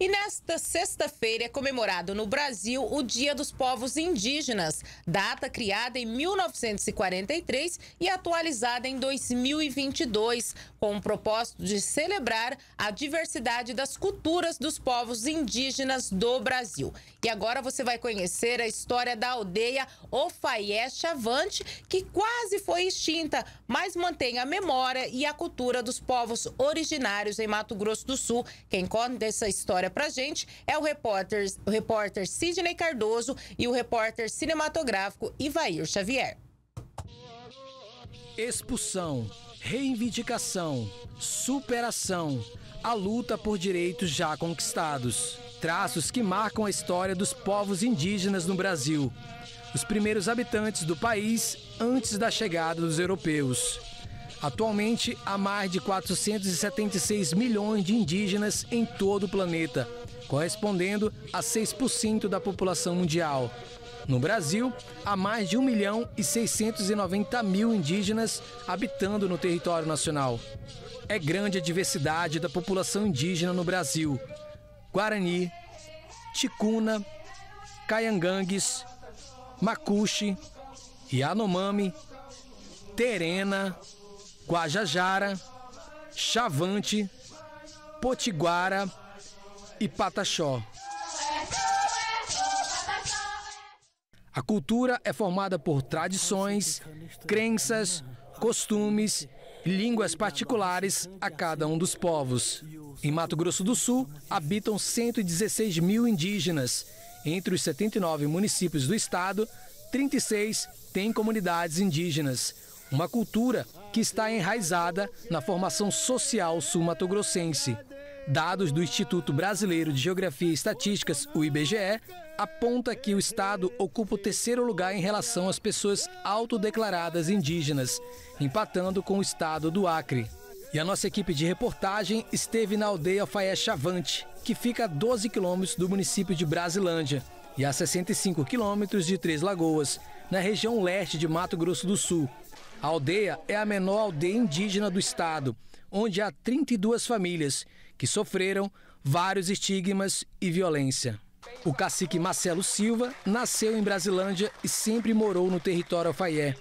E nesta sexta-feira é comemorado no Brasil o Dia dos Povos Indígenas, data criada em 1943 e atualizada em 2022, com o propósito de celebrar a diversidade das culturas dos povos indígenas do Brasil. E agora você vai conhecer a história da aldeia Ofaié Chavante, que quase foi extinta, mas mantém a memória e a cultura dos povos originários em Mato Grosso do Sul. Quem conta essa história história pra gente é o repórter, o repórter Sidney Cardoso e o repórter cinematográfico Ivair Xavier. Expulsão, reivindicação, superação, a luta por direitos já conquistados. Traços que marcam a história dos povos indígenas no Brasil. Os primeiros habitantes do país antes da chegada dos europeus. Atualmente, há mais de 476 milhões de indígenas em todo o planeta, correspondendo a 6% da população mundial. No Brasil, há mais de 1 milhão e 690 mil indígenas habitando no território nacional. É grande a diversidade da população indígena no Brasil. Guarani, Ticuna, Caiangangues, Macuxi, Yanomami, Terena, Guajajara, Chavante, Potiguara e Pataxó. A cultura é formada por tradições, crenças, costumes e línguas particulares a cada um dos povos. Em Mato Grosso do Sul, habitam 116 mil indígenas. Entre os 79 municípios do estado, 36 têm comunidades indígenas uma cultura que está enraizada na formação social sul-matogrossense. Dados do Instituto Brasileiro de Geografia e Estatísticas, o IBGE, aponta que o estado ocupa o terceiro lugar em relação às pessoas autodeclaradas indígenas, empatando com o estado do Acre. E a nossa equipe de reportagem esteve na aldeia Faé Chavante, que fica a 12 quilômetros do município de Brasilândia e a 65 quilômetros de Três Lagoas, na região leste de Mato Grosso do Sul, a aldeia é a menor aldeia indígena do estado, onde há 32 famílias que sofreram vários estigmas e violência. O cacique Marcelo Silva nasceu em Brasilândia e sempre morou no território alfaié.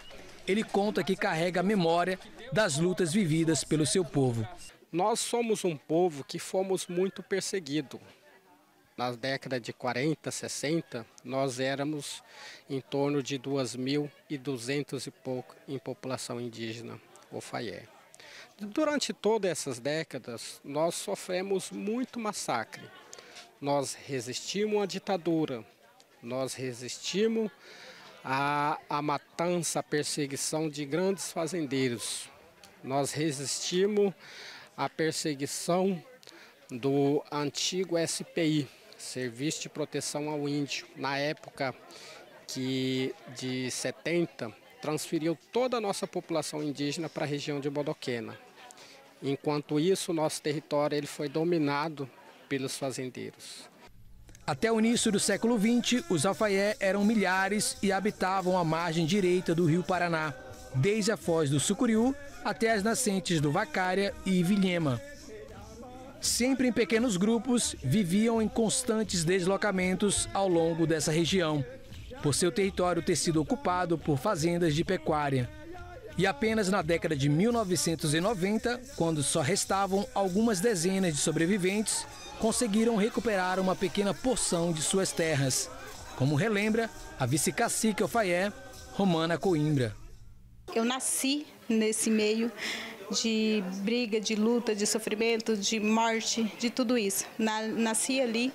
Ele conta que carrega a memória das lutas vividas pelo seu povo. Nós somos um povo que fomos muito perseguido nas décadas de 40, 60, nós éramos em torno de 2.200 e pouco em população indígena, Ofaié. Durante todas essas décadas, nós sofremos muito massacre. Nós resistimos à ditadura, nós resistimos à, à matança, à perseguição de grandes fazendeiros. Nós resistimos à perseguição do antigo SPI, Serviço de Proteção ao Índio, na época que de 70 transferiu toda a nossa população indígena para a região de Bodoquena. Enquanto isso, nosso território ele foi dominado pelos fazendeiros. Até o início do século XX, os alfaié eram milhares e habitavam a margem direita do rio Paraná, desde a foz do Sucuriú até as nascentes do Vacária e Vilhema. Sempre em pequenos grupos, viviam em constantes deslocamentos ao longo dessa região, por seu território ter sido ocupado por fazendas de pecuária. E apenas na década de 1990, quando só restavam algumas dezenas de sobreviventes, conseguiram recuperar uma pequena porção de suas terras, como relembra a vice-cacique Alfaié, Romana Coimbra. Eu nasci nesse meio de briga, de luta, de sofrimento, de morte, de tudo isso. Na, nasci ali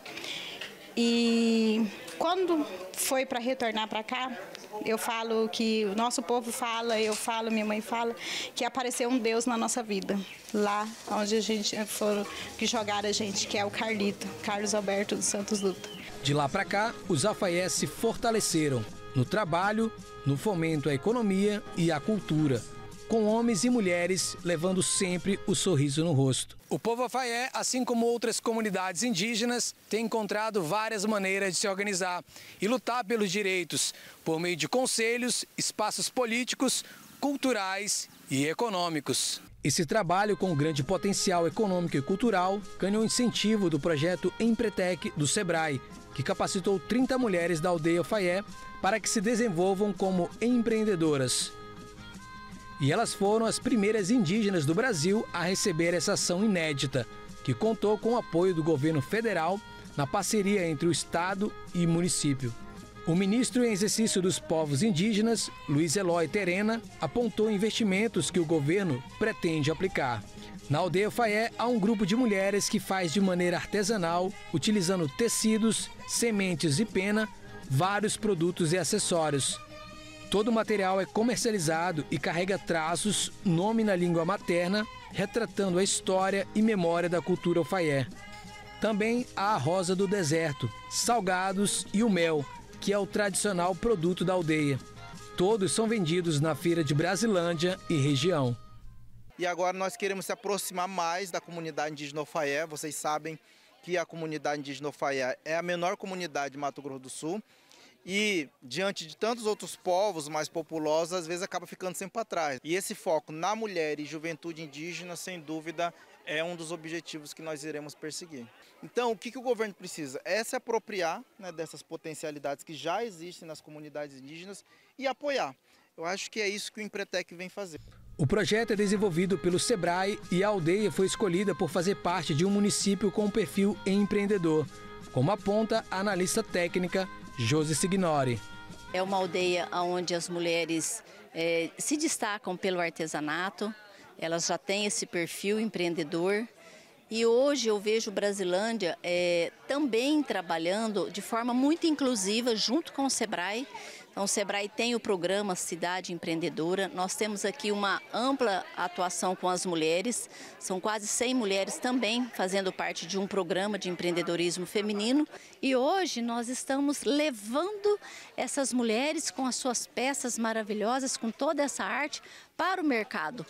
e quando foi para retornar para cá, eu falo que o nosso povo fala, eu falo, minha mãe fala, que apareceu um Deus na nossa vida, lá onde a gente foram que jogaram a gente, que é o Carlito, Carlos Alberto dos Santos Luta. De lá para cá, os alfaiés se fortaleceram no trabalho, no fomento à economia e à cultura com homens e mulheres levando sempre o sorriso no rosto. O povo Afaié, assim como outras comunidades indígenas, tem encontrado várias maneiras de se organizar e lutar pelos direitos por meio de conselhos, espaços políticos, culturais e econômicos. Esse trabalho, com grande potencial econômico e cultural, ganhou incentivo do projeto Empretec do Sebrae, que capacitou 30 mulheres da aldeia Faié para que se desenvolvam como empreendedoras. E elas foram as primeiras indígenas do Brasil a receber essa ação inédita, que contou com o apoio do governo federal na parceria entre o Estado e município. O ministro em exercício dos povos indígenas, Luiz Eloy Terena, apontou investimentos que o governo pretende aplicar. Na aldeia Faié, há um grupo de mulheres que faz de maneira artesanal, utilizando tecidos, sementes e pena, vários produtos e acessórios. Todo o material é comercializado e carrega traços, nome na língua materna, retratando a história e memória da cultura Faié. Também há a rosa do deserto, salgados e o mel, que é o tradicional produto da aldeia. Todos são vendidos na feira de Brasilândia e região. E agora nós queremos se aproximar mais da comunidade indígena Ofaié. Vocês sabem que a comunidade indígena Ofaié é a menor comunidade de Mato Grosso do Sul. E diante de tantos outros povos mais populosos, às vezes acaba ficando sempre para trás. E esse foco na mulher e juventude indígena, sem dúvida, é um dos objetivos que nós iremos perseguir. Então, o que, que o governo precisa? É se apropriar né, dessas potencialidades que já existem nas comunidades indígenas e apoiar. Eu acho que é isso que o Empretec vem fazer. O projeto é desenvolvido pelo SEBRAE e a aldeia foi escolhida por fazer parte de um município com um perfil empreendedor, como aponta a analista técnica Josi Signori. É uma aldeia onde as mulheres é, se destacam pelo artesanato, elas já têm esse perfil empreendedor. E hoje eu vejo Brasilândia é, também trabalhando de forma muito inclusiva junto com o SEBRAE. Então, o SEBRAE tem o programa Cidade Empreendedora. Nós temos aqui uma ampla atuação com as mulheres. São quase 100 mulheres também fazendo parte de um programa de empreendedorismo feminino. E hoje nós estamos levando essas mulheres com as suas peças maravilhosas, com toda essa arte, para o mercado.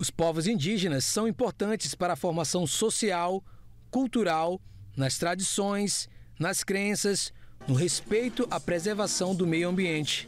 Os povos indígenas são importantes para a formação social, cultural, nas tradições, nas crenças, no respeito à preservação do meio ambiente.